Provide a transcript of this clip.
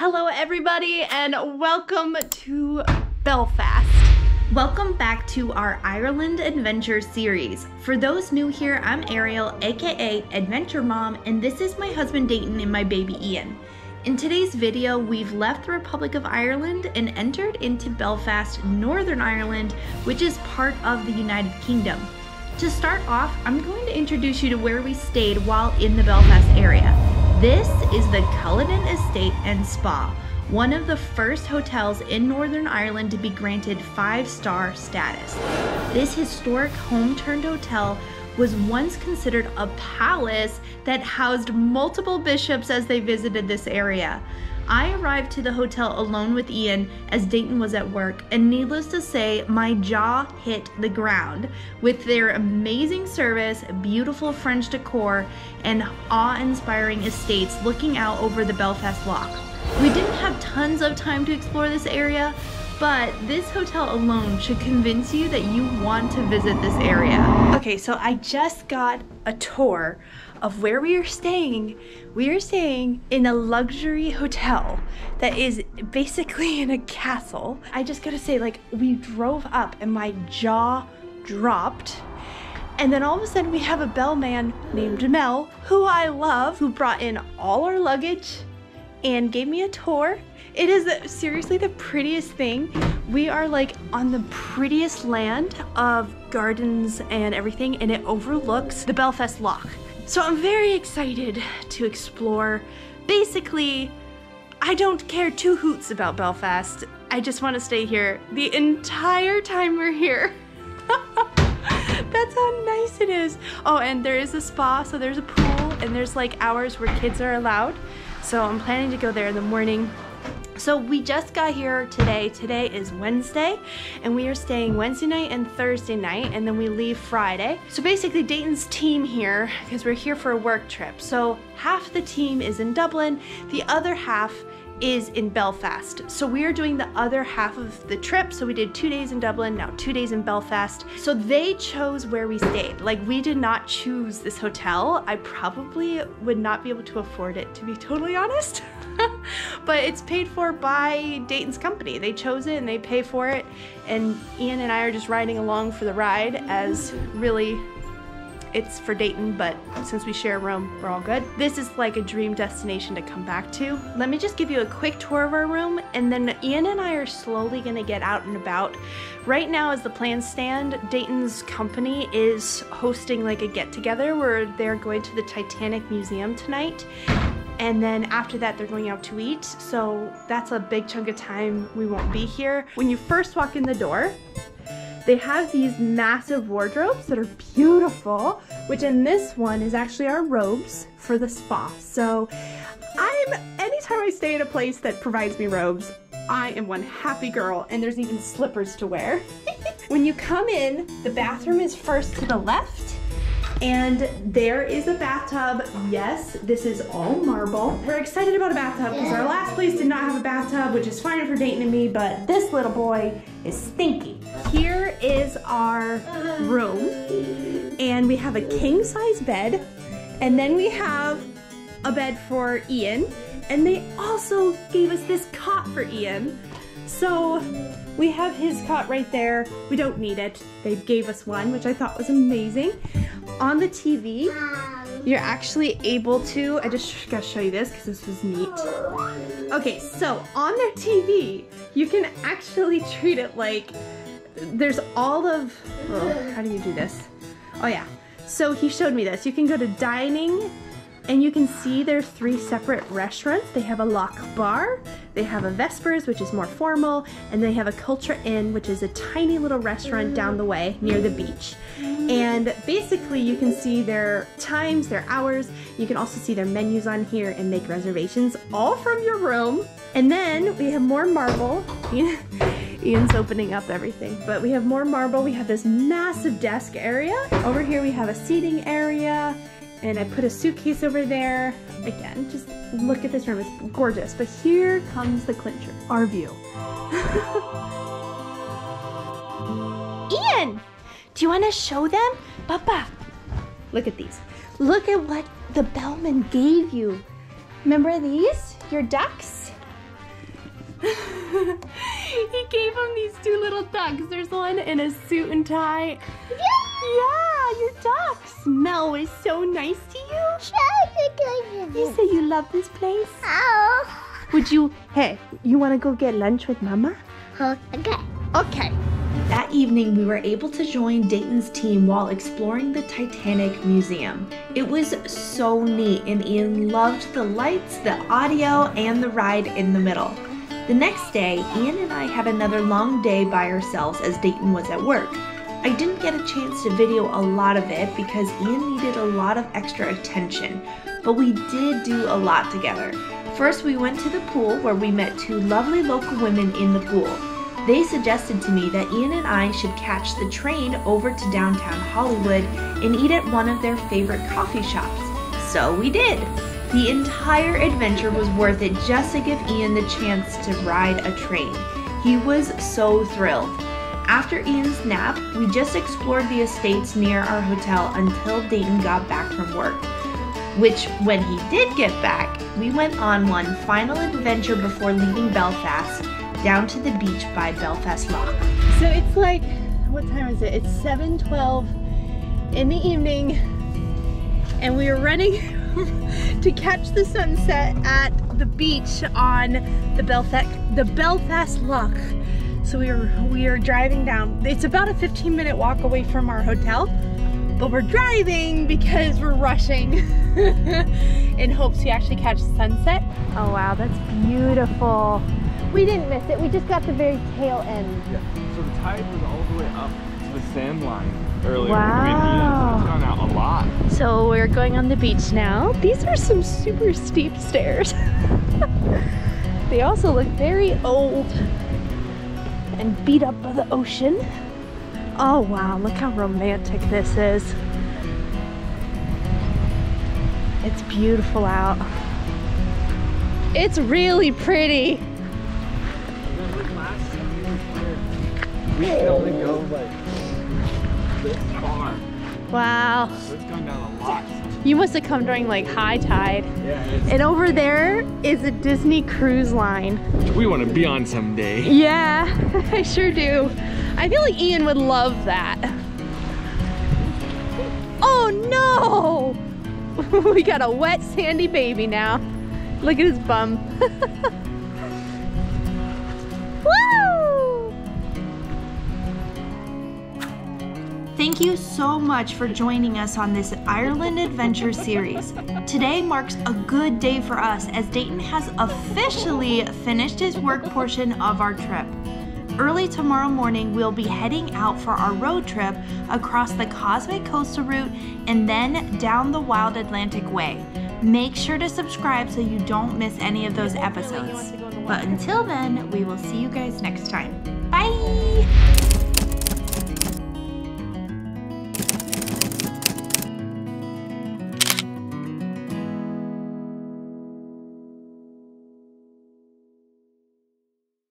Hello everybody and welcome to Belfast. Welcome back to our Ireland Adventure series. For those new here, I'm Ariel, aka Adventure Mom, and this is my husband Dayton and my baby Ian. In today's video, we've left the Republic of Ireland and entered into Belfast, Northern Ireland, which is part of the United Kingdom. To start off, I'm going to introduce you to where we stayed while in the Belfast area. This is the Culloden Estate and Spa, one of the first hotels in Northern Ireland to be granted five-star status. This historic home-turned hotel was once considered a palace that housed multiple bishops as they visited this area. I arrived to the hotel alone with Ian as Dayton was at work, and needless to say, my jaw hit the ground with their amazing service, beautiful French decor, and awe inspiring estates looking out over the Belfast Lough. We didn't have tons of time to explore this area, but this hotel alone should convince you that you want to visit this area. Okay, so I just got a tour of where we are staying. We are staying in a luxury hotel that is basically in a castle. I just gotta say, like, we drove up and my jaw dropped. And then all of a sudden we have a bellman named Mel, who I love, who brought in all our luggage and gave me a tour. It is seriously the prettiest thing. We are like on the prettiest land of gardens and everything and it overlooks the Belfast Lough. So I'm very excited to explore. Basically, I don't care two hoots about Belfast. I just want to stay here the entire time we're here. That's how nice it is. Oh, and there is a spa, so there's a pool, and there's like hours where kids are allowed. So I'm planning to go there in the morning. So we just got here today. Today is Wednesday and we are staying Wednesday night and Thursday night and then we leave Friday. So basically Dayton's team here, because we're here for a work trip. So half the team is in Dublin, the other half is in Belfast. So we are doing the other half of the trip. So we did two days in Dublin, now two days in Belfast. So they chose where we stayed. Like we did not choose this hotel. I probably would not be able to afford it to be totally honest. but it's paid for by Dayton's company. They chose it and they pay for it. And Ian and I are just riding along for the ride as really it's for Dayton, but since we share a room, we're all good. This is like a dream destination to come back to. Let me just give you a quick tour of our room, and then Ian and I are slowly gonna get out and about. Right now, as the plans stand, Dayton's company is hosting like a get-together where they're going to the Titanic Museum tonight, and then after that they're going out to eat. So that's a big chunk of time we won't be here. When you first walk in the door they have these massive wardrobes that are beautiful which in this one is actually our robes for the spa. So i'm anytime i stay in a place that provides me robes I am one happy girl and there's even slippers to wear. when you come in, the bathroom is first to the left and there is a bathtub. Yes, this is all marble. We're excited about a bathtub because our last place did not have a bathtub, which is fine for Dayton and me, but this little boy is stinky. Here is our room, and we have a king size bed, and then we have a bed for Ian, and they also gave us this cot for Ian. So we have his cot right there. We don't need it. They gave us one, which I thought was amazing on the TV, um. you're actually able to, I just gotta show you this because this was neat. Okay, so on their TV, you can actually treat it like there's all of, oh, how do you do this? Oh yeah, so he showed me this. You can go to dining and you can see there's three separate restaurants. They have a lock Bar, they have a Vespers, which is more formal, and they have a Cultra Inn, which is a tiny little restaurant down the way near the beach. And basically you can see their times, their hours, you can also see their menus on here and make reservations all from your room. And then we have more marble. Ian's opening up everything. But we have more marble. We have this massive desk area. Over here we have a seating area and I put a suitcase over there. Again, just look at this room, it's gorgeous. But here comes the clincher, our view. Ian, do you want to show them? Papa, look at these. Look at what the bellman gave you. Remember these? Your ducks? he gave him these two little ducks. There's one in a suit and tie. Yeah, yeah ducks. Smell is so nice to you. You say you love this place? Oh. Would you, hey, you want to go get lunch with Mama? Okay. Okay. That evening, we were able to join Dayton's team while exploring the Titanic Museum. It was so neat, and Ian loved the lights, the audio, and the ride in the middle. The next day, Ian and I had another long day by ourselves as Dayton was at work. I didn't get a chance to video a lot of it because Ian needed a lot of extra attention, but we did do a lot together. First, we went to the pool where we met two lovely local women in the pool. They suggested to me that Ian and I should catch the train over to downtown Holywood and eat at one of their favorite coffee shops. So we did. The entire adventure was worth it just to give Ian the chance to ride a train. He was so thrilled. After Ian's nap, we just explored the estates near our hotel until Dayton got back from work. Which, when he did get back, we went on one final adventure before leaving Belfast down to the beach by Belfast Lough. So it's like, what time is it? It's 7.12 in the evening and we are running to catch the sunset at the beach on the Belfast, the Belfast Lough. So we are, we are driving down. It's about a 15 minute walk away from our hotel, but we're driving because we're rushing in hopes we actually catch the sunset. Oh wow, that's beautiful. We didn't miss it. We just got the very tail end. Yeah. So the tide was all the way up to the sand line earlier. Wow. it's gone out a lot. So we're going on the beach now. These are some super steep stairs. they also look very old and beat up by the ocean. Oh wow, look how romantic this is. It's beautiful out. It's really pretty. We can only go like this far. Wow. So it's gone down a lot. You must have come during like high tide. Yeah, And over there is a Disney cruise line. we want to be on someday. Yeah, I sure do. I feel like Ian would love that. Oh no! we got a wet sandy baby now. Look at his bum. Thank you so much for joining us on this Ireland Adventure series. Today marks a good day for us as Dayton has officially finished his work portion of our trip. Early tomorrow morning, we'll be heading out for our road trip across the Causeway Coastal Route and then down the Wild Atlantic Way. Make sure to subscribe so you don't miss any of those episodes. But until then, we will see you guys next time. Bye!